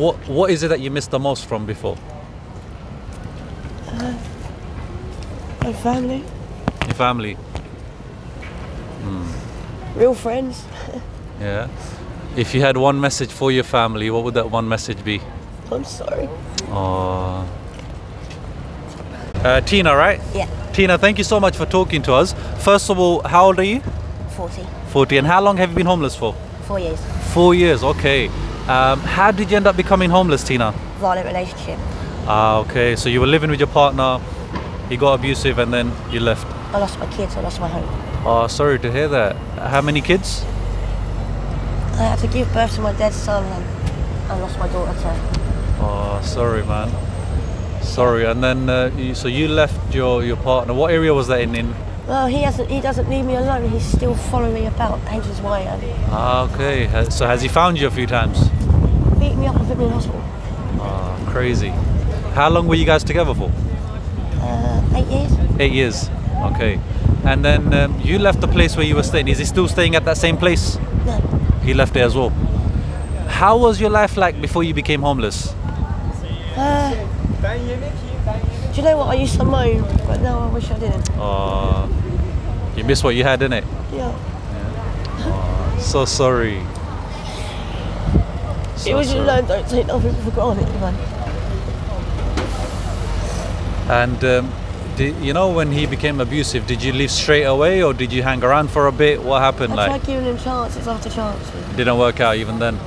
What What is it that you miss the most from before? My family, Your family. real friends. Yeah. If you had one message for your family, what would that one message be? I'm sorry. Oh. Uh, Tina, right? Yeah, Tina, thank you so much for talking to us. First of all, how old are you? 40. 40. And how long have you been homeless for? Four years. Four years, okay. Um, how did you end up becoming homeless, Tina? Violent relationship. Ah, okay. So you were living with your partner, he got abusive, and then you left. I lost my kids, I lost my home. Oh, sorry to hear that. How many kids? I had to give birth to my dead son and I lost my daughter too. Oh, sorry, man. Sorry. And then, uh, you, so you left your, your partner. What area was that in? in? Well, he hasn't. He doesn't leave me alone. He's still following me about. Hence why Ah, okay. So has he found you a few times? Beat me up and put me in hospital. Ah, crazy. How long were you guys together for? Uh, eight years. Eight years. Okay. And then um, you left the place where you were staying. Is he still staying at that same place? No. He left there as well. How was your life like before you became homeless? Uh, do you know what? I used to moan, but now I wish I didn't. Uh, you missed what you had, innit? Yeah. So sorry. So it was sorry. learned. Don't take nothing for granted, man. And um, did, you know when he became abusive, did you leave straight away or did you hang around for a bit? What happened? I like tried giving him chances after chances. didn't work out even then.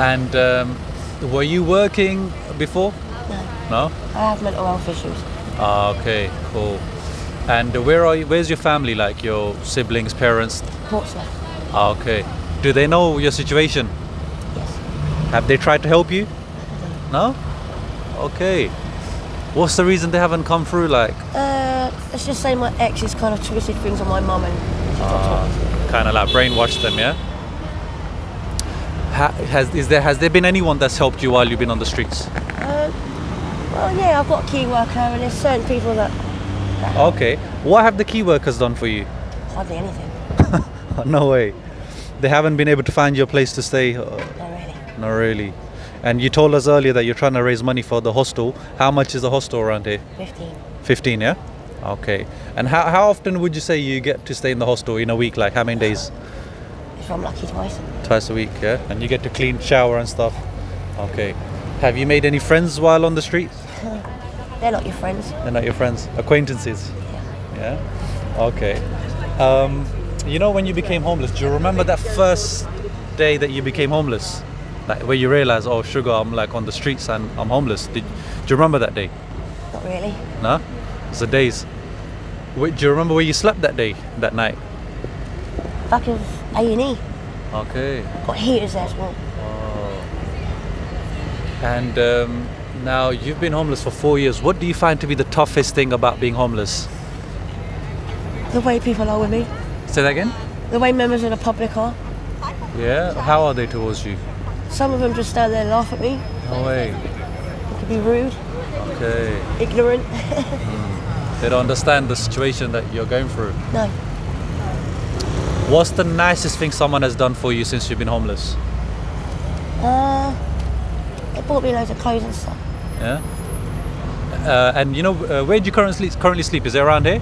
And um, were you working before? No. No. I have mental health issues. Ah, okay, cool. And where are you? Where's your family? Like your siblings, parents? Portsmouth. Ah, okay. Do they know your situation? Yes. Have they tried to help you? No. Okay. What's the reason they haven't come through? Like, Uh, let's just say my ex is kind of twisted things on my mum and talking. kind of like brainwashed them, yeah. Ha- has is there has there been anyone that's helped you while you've been on the streets? Uh, well, yeah, I've got a key worker and there's certain people that Okay. What have the key workers done for you? hardly anything. no way. They haven't been able to find you a place to stay. Uh, Not really. Not really. And you told us earlier that you're trying to raise money for the hostel. How much is the hostel around here? 15. 15, yeah? Okay. And how, how often would you say you get to stay in the hostel in a week? Like how many days? If I'm lucky twice. Twice a week, yeah? And you get to clean, shower and stuff? Okay. Have you made any friends while on the streets? They're not your friends. They're not your friends, acquaintances? Yeah? Okay. Um, you know when you became homeless, do you remember that first day that you became homeless? Like where you realized, oh sugar, I'm like on the streets and I'm homeless. Did, do you remember that day? Not really. No? It's the days. Wait, do you remember where you slept that day, that night? Back of A&E. Okay. Got heaters there as well. Oh. And um, now you've been homeless for four years. What do you find to be the toughest thing about being homeless? The way people are with me. Say that again? The way members of the public are. Yeah? How are they towards you? Some of them just stand there and laugh at me. No way. They could be rude, Okay. ignorant. They don't understand the situation that you're going through. no. What's the nicest thing someone has done for you since you've been homeless? Uh, they bought me loads of clothes and stuff. Yeah? Uh, and you know, uh, where do you currently currently sleep? Is it around here?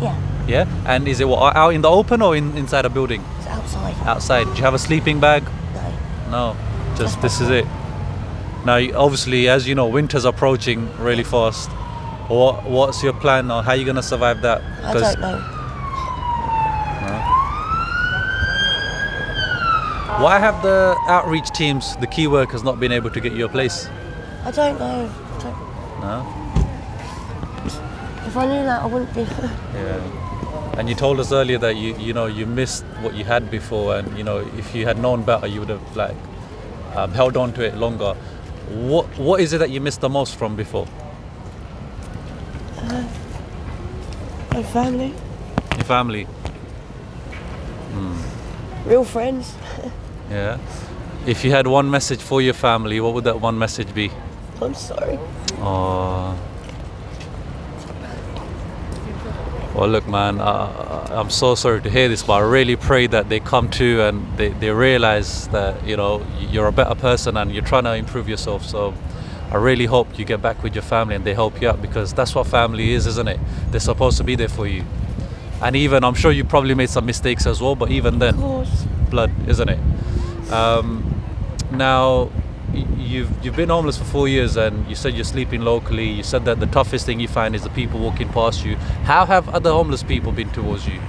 Yeah, Yeah? And is it what, out in the open or in, inside a building? it's outside. Outside. Do you have a sleeping bag? No. No, just this is it. Now, obviously, as you know, winter's approaching really fast. What What's your plan or how are you gonna survive that? I don't know. why have the outreach teams, the key workers, not been able to get you a place? I don't know. I don't, No. if I knew that, I wouldn't be. Yeah. And you told us earlier that you you know you missed what you had before, and you know if you had known better, you would have like um, held on to it longer. What What is it that you missed the most from before? My family, Your family. real friends. Yeah. If you had one message for your family, what would that one message be? I'm sorry. Oh. Well, look, man, uh, I'm so sorry to hear this, but I really pray that they come to and they, they realize that, you know, you're a better person and you're trying to improve yourself. So I really hope you get back with your family and they help you out because that's what family is, isn't it? They're supposed to be there for you. And even, I'm sure you probably made some mistakes as well, but even then, Of blood, isn't it? Um, now, you've you've been homeless for four years, and you said you're sleeping locally. You said that the toughest thing you find is the people walking past you. How have other homeless people been towards you?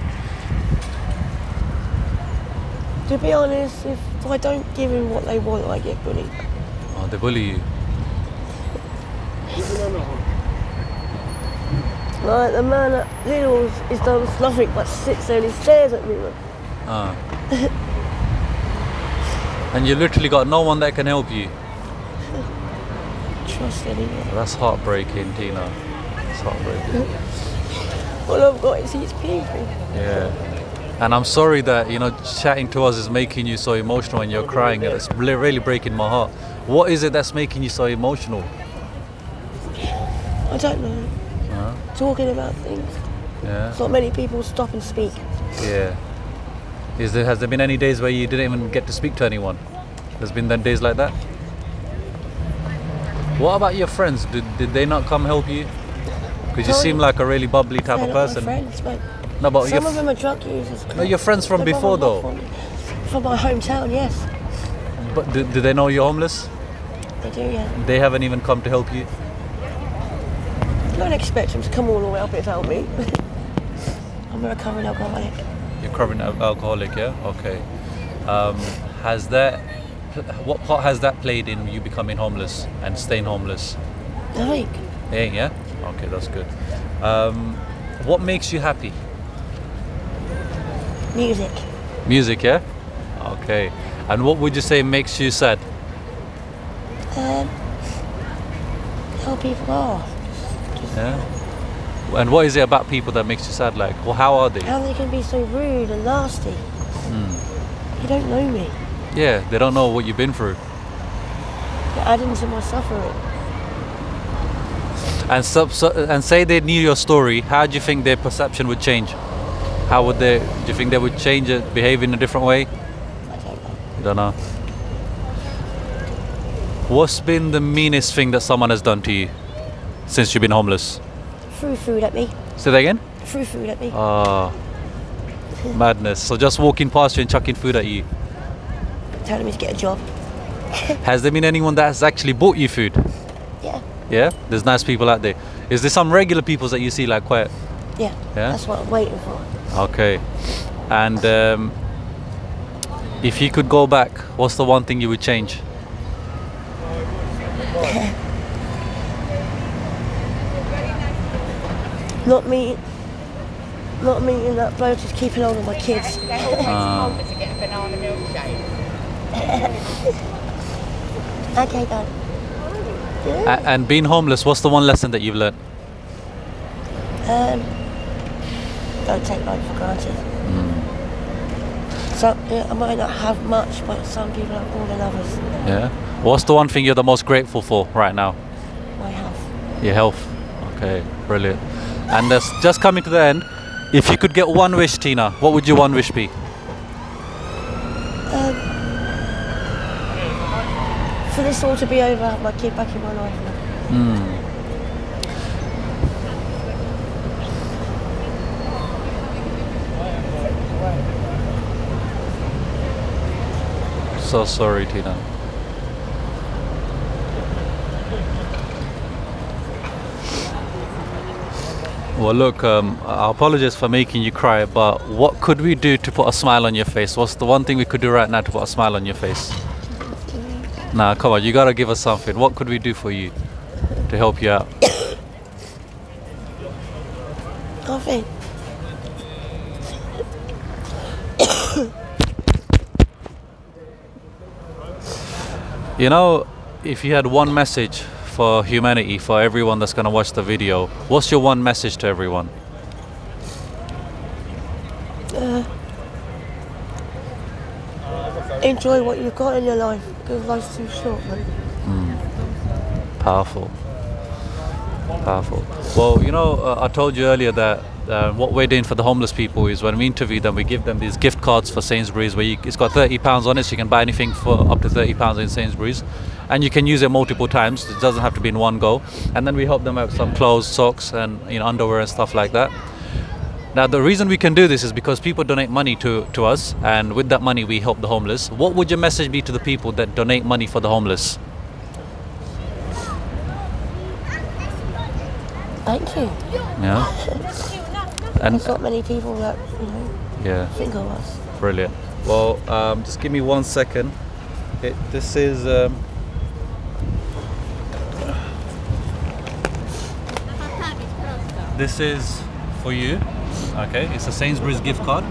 To be honest, if I don't give them what they want, I get bullied. Oh, they bully you. Like the man at Lidl's is done nothing but sits there and he stares at me. Ah. and you literally got no one that can help you. Trust anyone. That's heartbreaking, Tina. It's heartbreaking. All I've got is these people. Yeah. And I'm sorry that, you know, chatting to us is making you so emotional and you're crying. It's really really breaking my heart. What is it that's making you so emotional? I don't know. Uh, Talking about things. yeah. Not many people stop and speak. Yeah. Is there, has there been any days where you didn't even get to speak to anyone? There's been then days like that? What about your friends? Did, did they not come help you? Because you seem like a really bubbly type of person. Friends, but No, but some your, of them are drug users. no, your friends from They're before though. From, my hometown, yes. But do, do they know you're homeless? They do, yeah. They haven't even come to help you? Don't expect them to come all the way up help me. I'm a recovering alcoholic. You're current al- alcoholic, yeah? Okay. Um, has that, what part has that played in you becoming homeless and staying homeless? Nothing. Yeah, yeah? Okay, that's good. Um, what makes you happy? Music. Music, yeah? Okay. And what would you say makes you sad? Um, how people are. Yeah? And what is it about people that makes you sad? Like, well, how are they? How they can be so rude and nasty. Hmm. You don't know me. Yeah, they don't know what you've been through. You're adding to my suffering. And so, and say they knew your story, how do you think their perception would change? How would they? Do you think they would change it, behave in a different way? I don't know. You don't know. What's been the meanest thing that someone has done to you since you've been homeless? Threw food at me. Say that again. Threw food at me. Ah, madness. So just walking past you and chucking food at you. telling me to get a job. Has there been anyone that has actually bought you food? Yeah. Yeah, there's nice people out there. Is there some regular people that you see like quite? Yeah. Yeah? That's what I'm waiting for. Okay. And um, if you could go back, what's the one thing you would change? Not me. Not me and that bloke just keeping hold of my kids. Ah. to get a banana milkshake. Okay, Dad. A- and being homeless, what's the one lesson that you've learned? Um, don't take life for granted. So yeah, I might not have much, but some people have more than others. Yeah. What's the one thing you're the most grateful for right now? My health. Your health. Okay, brilliant. And that's just coming to the end. If you could get one wish, Tina, what would your one wish be? Um, for this all to be over, have my kid back in my life. now. So sorry, Tina. Well, look, um, I apologize for making you cry, but what could we do to put a smile on your face? What's the one thing we could do right now to put a smile on your face? Nah, come on, you gotta give us something. What could we do for you to help you out? Nothing. You know, if you had one message for humanity, for everyone that's gonna watch the video, what's your one message to everyone? Enjoy what you've got in your life because life's too short, man. Powerful. Powerful. Well, you know, uh, I told you earlier that uh, what we're doing for the homeless people is when we interview them, we give them these gift cards for Sainsbury's where you, it's got 30 pounds on it, so you can buy anything for up to 30 pounds in Sainsbury's, and you can use it multiple times. It doesn't have to be in one go. And then we help them out with some clothes, socks, and you know underwear and stuff like that. Now the reason we can do this is because people donate money to, to us, and with that money we help the homeless. What would your message be to the people that donate money for the homeless? Thank you. Yeah. And There's not many people that you know yeah. think of us. Brilliant. Well, um, just give me one second. It, this is. Um, this is for you. Okay, it's a Sainsbury's gift card.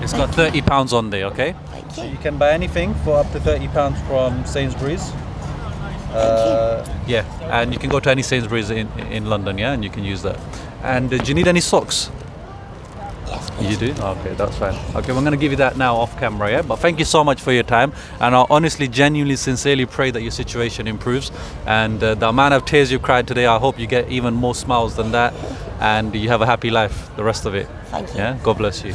It's got 30 pounds on there. Okay, Thank so you. you can buy anything for up to 30 pounds from Sainsbury's. Uh, yeah, and you can go to any Sainsbury's in, in London, yeah, and you can use that. And uh, do you need any socks? You do? Okay, that's fine. Okay, we're going to give you that now off camera, yeah? But thank you so much for your time. And I honestly, genuinely, sincerely pray that your situation improves. And uh, the amount of tears you cried today, I hope you get even more smiles than that. And you have a happy life the rest of it. Thank you. Yeah? God bless you.